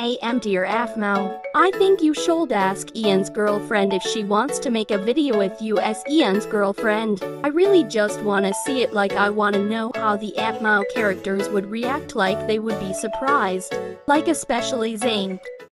AM dear Aphmau, I think you should ask Ian's girlfriend if she wants to make a video with you as Ian's girlfriend. I really just wanna see it like I wanna know how the Aphmau characters would react like they would be surprised. Like especially Zane.